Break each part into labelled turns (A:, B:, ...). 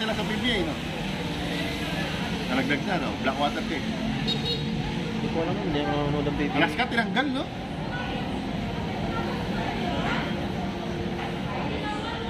A: sila sa PBA, no? Nalagdag na, no? Blackwater Cave.
B: Hindi ko alam, hindi ako nanonood ng PBA.
A: Alaska, tinanggal, no?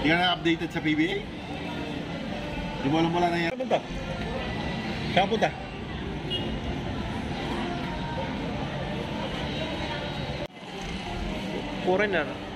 A: Hindi ka na updated sa PBA? Di mo alam wala na yan.
B: Saan punta? Saan punta? Foreigner.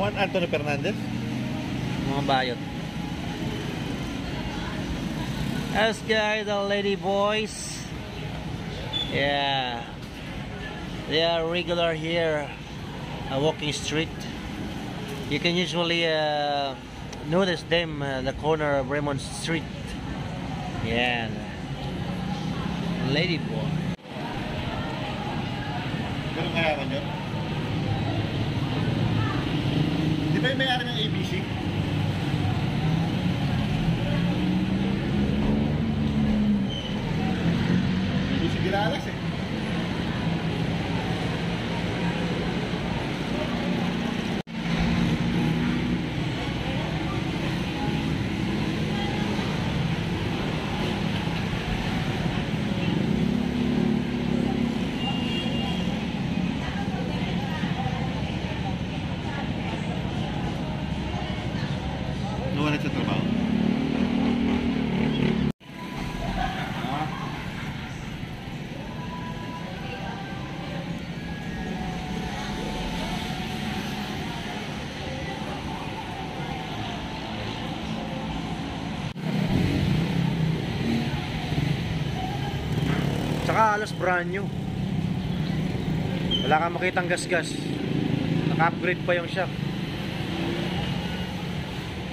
A: Kalawan Anthony Fernandez.
B: Mga bayot. As guys, the lady boys. Yeah. They are regular here. A walking street. You can usually uh, notice them uh, the corner of Raymond Street. Yeah. Lady boy.
A: Ganun kaya Di may-ari ng? ABC
B: Alas brand new. Wala kang makitang gas-gas. Naka-upgrade pa yung shock.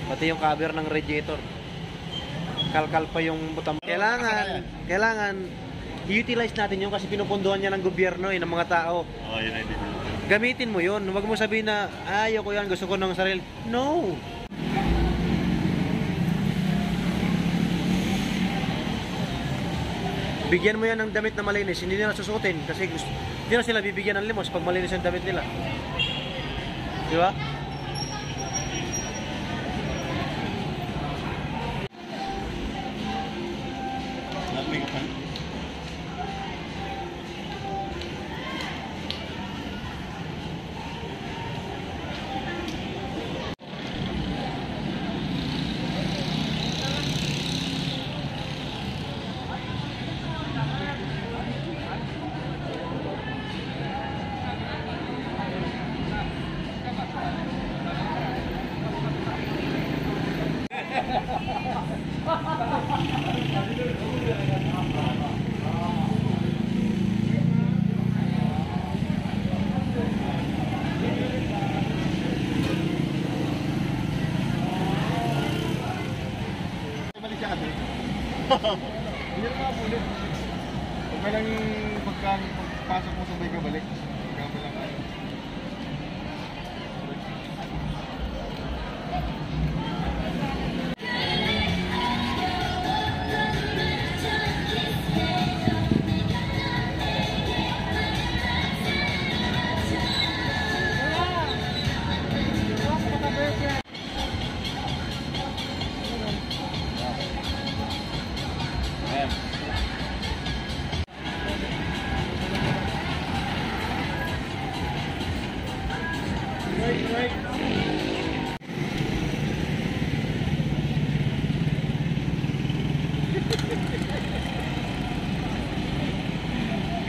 B: Pati yung cover ng radiator. Kalkal pa yung butang. Kailangan, kailangan i-utilize natin yun kasi pinupunduhan niya ng gobyerno eh, ng mga tao.
A: Oh, yun.
B: Gamitin mo yun. Huwag mo sabihin na, ayaw ko yan, gusto ko ng sarili. No! Bigyan mo yan ng damit na malinis, hindi nila susuotin kasi gusto, hindi na sila bibigyan ng limos pag malinis yung damit nila. Di ba?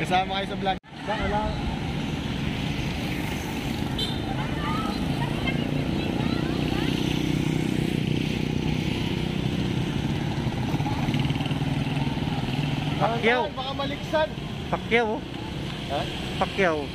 A: Kasama kayo sa vlog. Wala.
B: Pacquiao.
A: Baka maliksan.
B: Pacquiao.
A: Ha?
B: Pacquiao.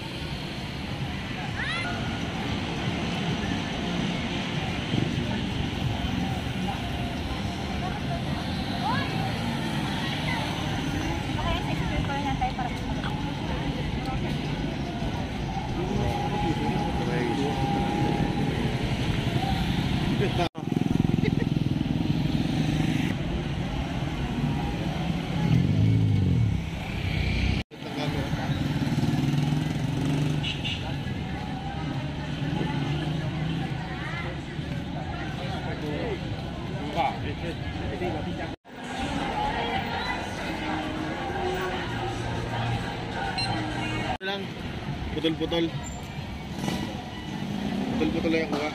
A: Putol-putol. Putol-putol lang yung kuha.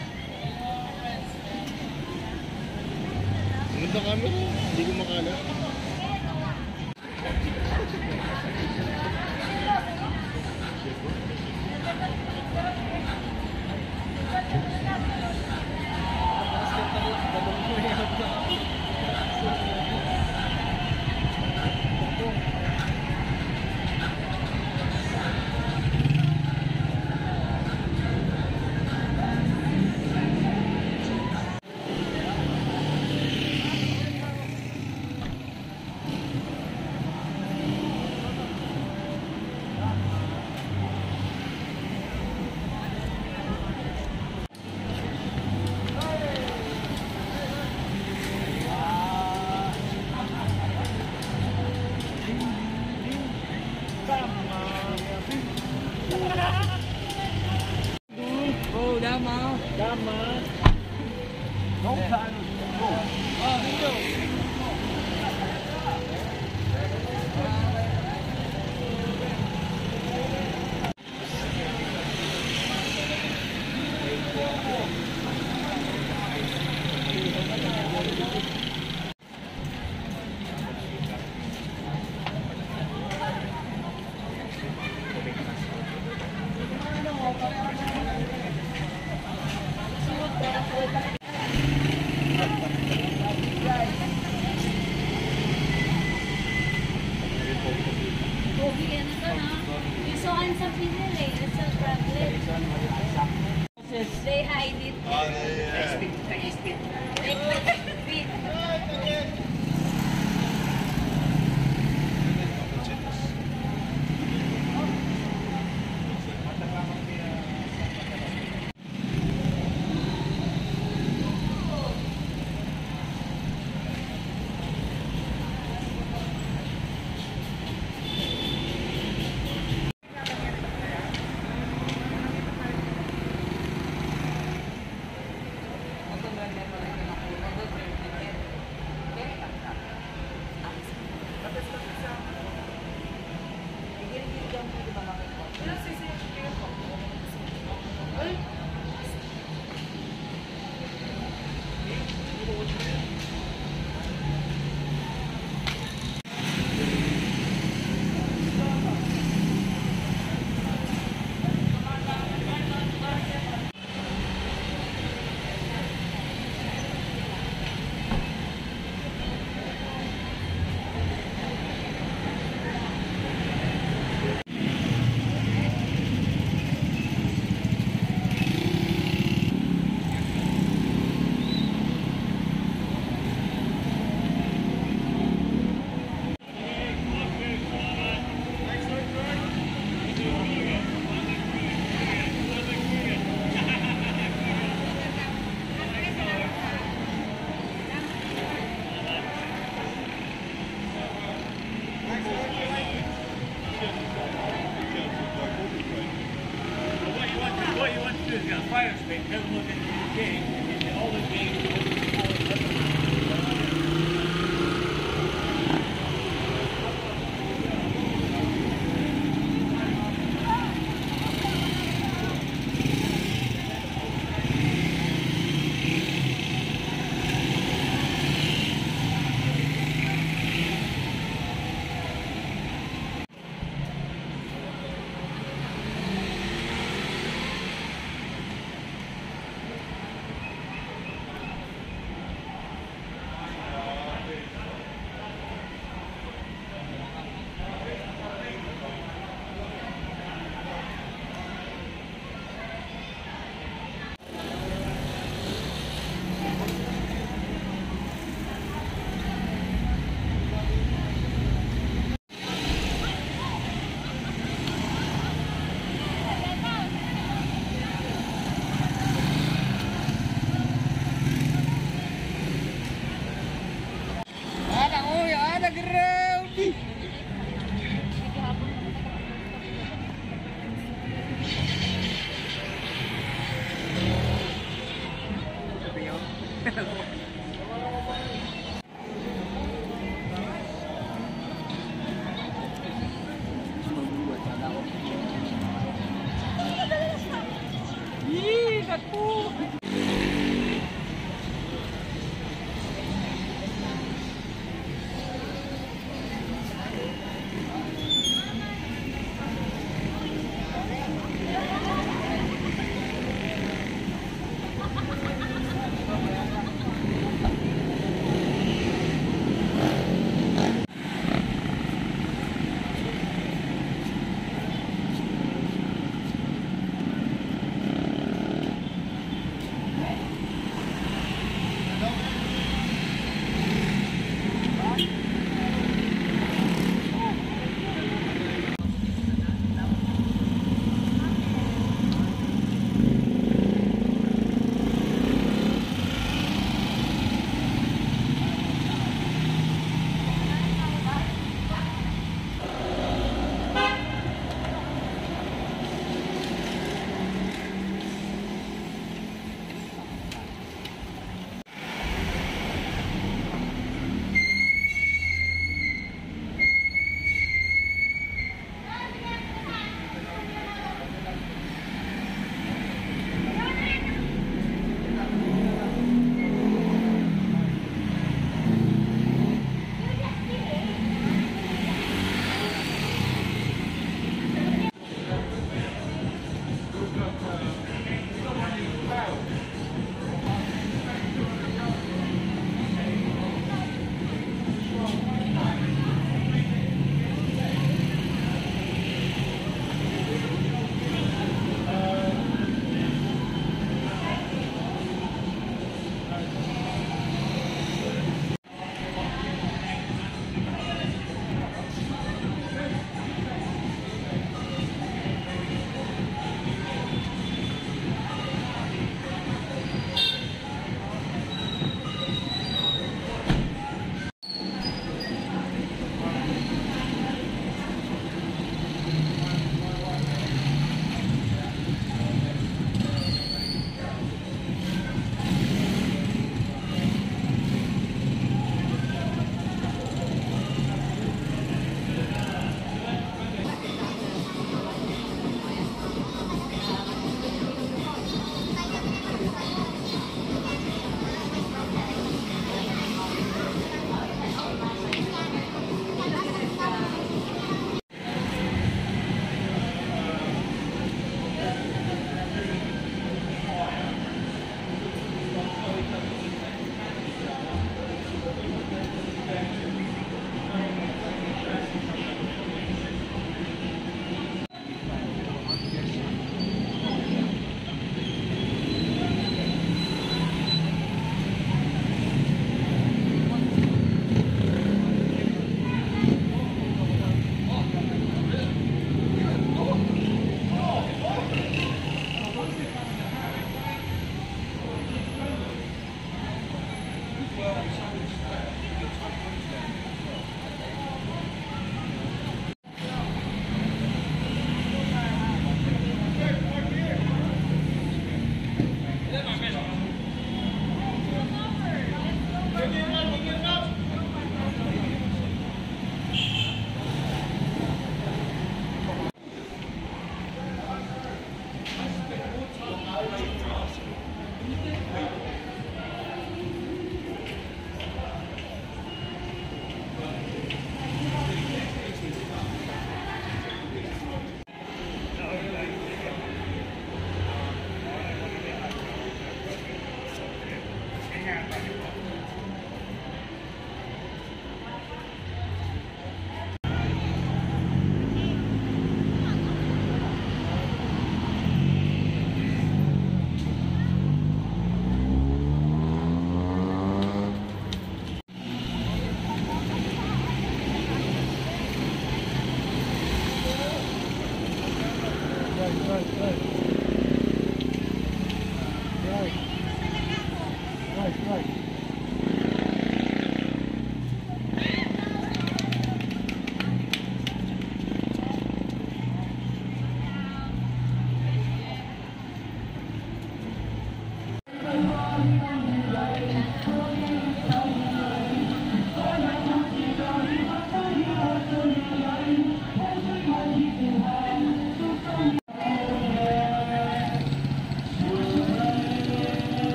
A: on some female It's so
B: privilege.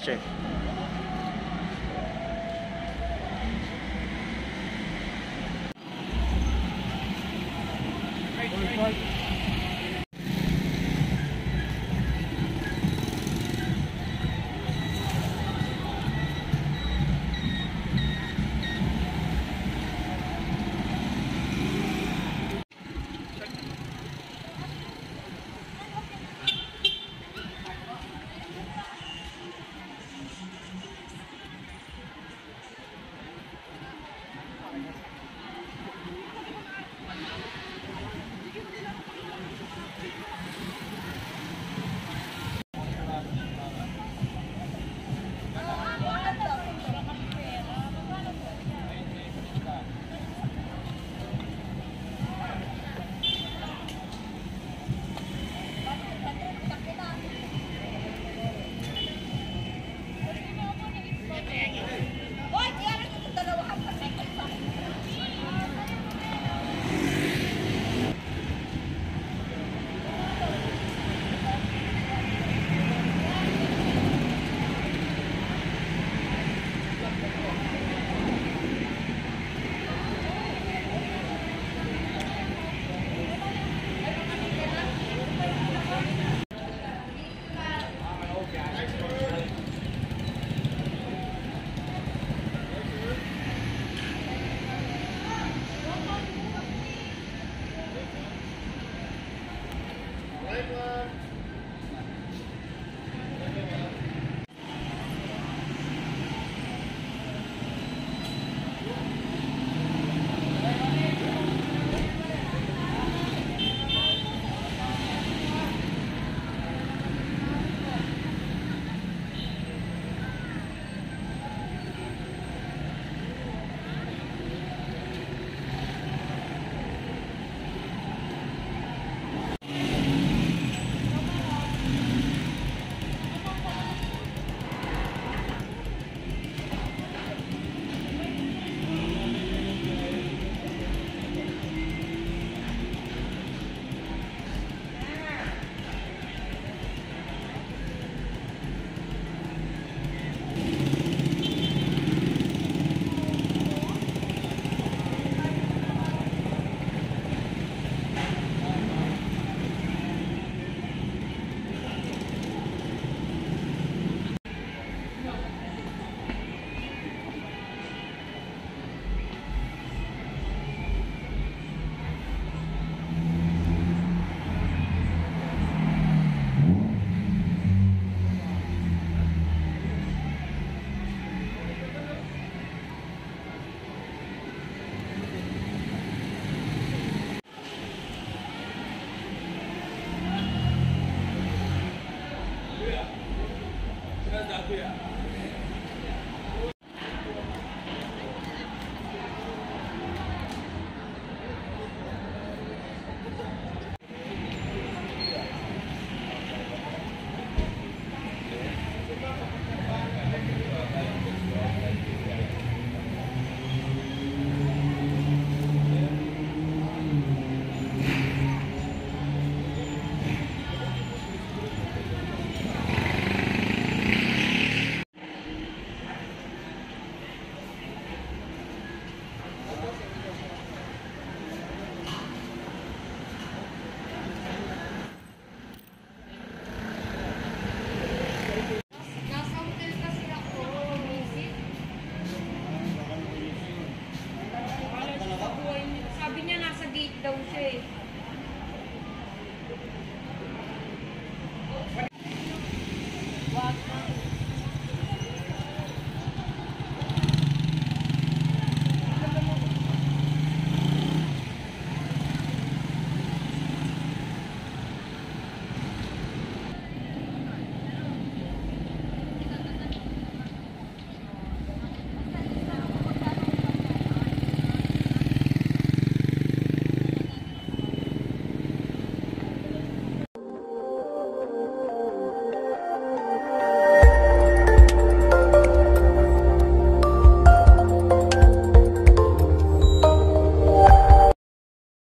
B: 谢。